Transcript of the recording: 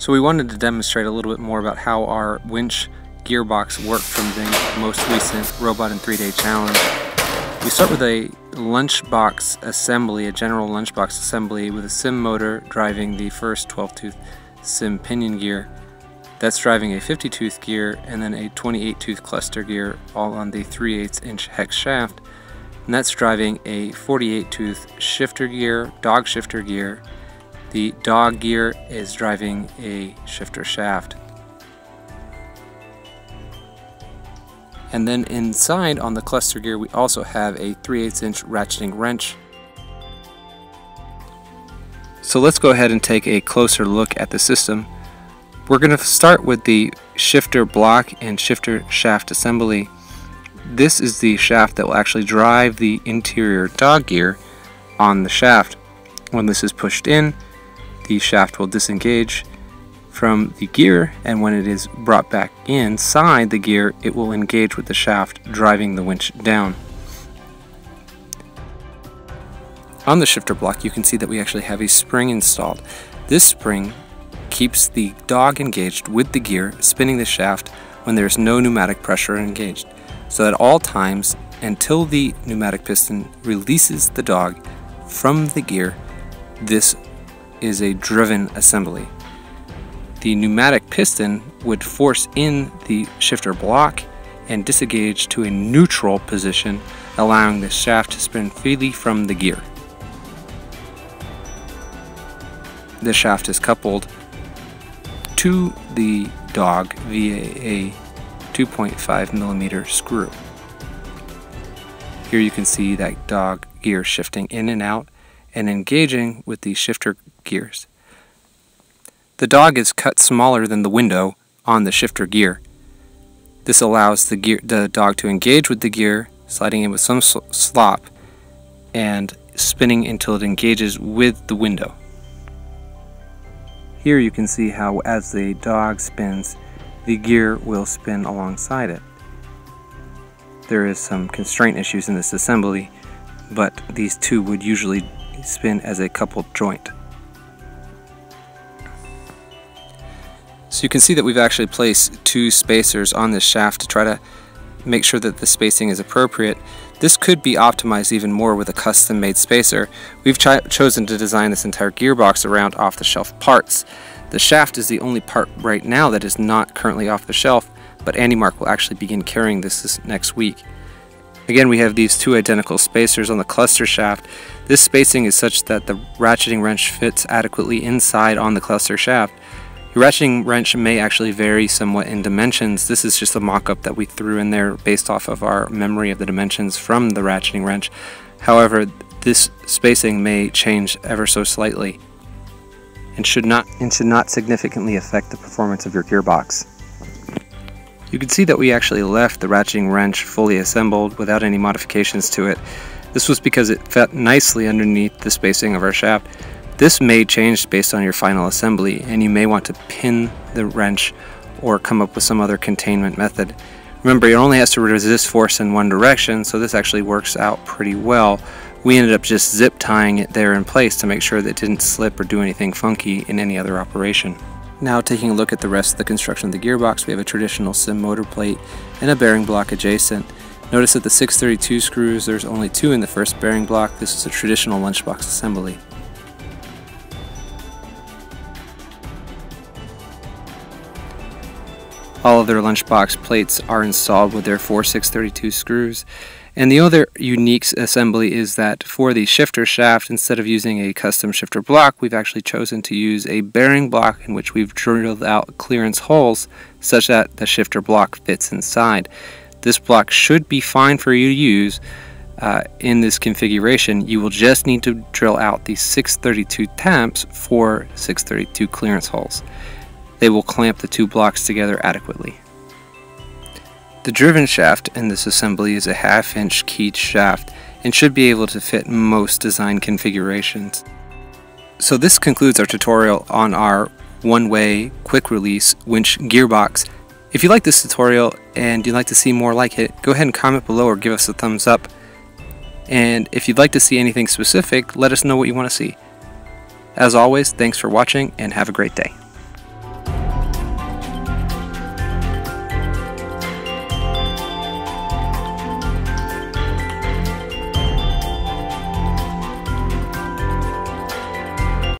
So we wanted to demonstrate a little bit more about how our winch gearbox worked from the most recent Robot in 3-Day Challenge. We start with a lunchbox assembly, a general lunchbox assembly with a CIM motor driving the first 12-tooth CIM pinion gear. That's driving a 50 tooth gear and then a 28 tooth cluster gear all on the 3 8 inch hex shaft. And that's driving a 48 tooth shifter gear, dog shifter gear. The dog gear is driving a shifter shaft. And then inside on the cluster gear we also have a 3 8 inch ratcheting wrench. So let's go ahead and take a closer look at the system. We're going to start with the shifter block and shifter shaft assembly. This is the shaft that will actually drive the interior dog gear on the shaft. When this is pushed in, the shaft will disengage from the gear and when it is brought back inside the gear, it will engage with the shaft driving the winch down. On the shifter block, you can see that we actually have a spring installed. This spring keeps the dog engaged with the gear, spinning the shaft when there is no pneumatic pressure engaged. So at all times, until the pneumatic piston releases the dog from the gear, this is a driven assembly. The pneumatic piston would force in the shifter block and disengage to a neutral position, allowing the shaft to spin freely from the gear. The shaft is coupled to the dog via a 2.5 millimeter screw. Here you can see that dog gear shifting in and out and engaging with the shifter gears. The dog is cut smaller than the window on the shifter gear. This allows the, gear, the dog to engage with the gear, sliding in with some slop, and spinning until it engages with the window. Here you can see how as the dog spins, the gear will spin alongside it. There is some constraint issues in this assembly, but these two would usually spin as a coupled joint. So you can see that we've actually placed two spacers on this shaft to try to make sure that the spacing is appropriate. This could be optimized even more with a custom made spacer. We've ch chosen to design this entire gearbox around off the shelf parts. The shaft is the only part right now that is not currently off the shelf, but AndyMark will actually begin carrying this, this next week. Again, we have these two identical spacers on the cluster shaft. This spacing is such that the ratcheting wrench fits adequately inside on the cluster shaft. Your ratcheting wrench may actually vary somewhat in dimensions. This is just a mock-up that we threw in there based off of our memory of the dimensions from the ratcheting wrench. However, this spacing may change ever so slightly and should not and should not significantly affect the performance of your gearbox. You can see that we actually left the ratcheting wrench fully assembled without any modifications to it. This was because it fit nicely underneath the spacing of our shaft this may change based on your final assembly, and you may want to pin the wrench or come up with some other containment method. Remember, it only has to resist force in one direction, so this actually works out pretty well. We ended up just zip tying it there in place to make sure that it didn't slip or do anything funky in any other operation. Now taking a look at the rest of the construction of the gearbox, we have a traditional CIM motor plate and a bearing block adjacent. Notice that the 632 screws, there's only two in the first bearing block. This is a traditional lunchbox assembly. All of their lunchbox plates are installed with their 4632 screws. And the other unique assembly is that for the shifter shaft, instead of using a custom shifter block, we've actually chosen to use a bearing block in which we've drilled out clearance holes such that the shifter block fits inside. This block should be fine for you to use uh, in this configuration. You will just need to drill out the 632 taps for 632 clearance holes. They will clamp the two blocks together adequately. The driven shaft in this assembly is a half inch keyed shaft and should be able to fit most design configurations. So this concludes our tutorial on our one-way quick release winch gearbox. If you like this tutorial and you'd like to see more like it, go ahead and comment below or give us a thumbs up. And if you'd like to see anything specific, let us know what you want to see. As always, thanks for watching and have a great day.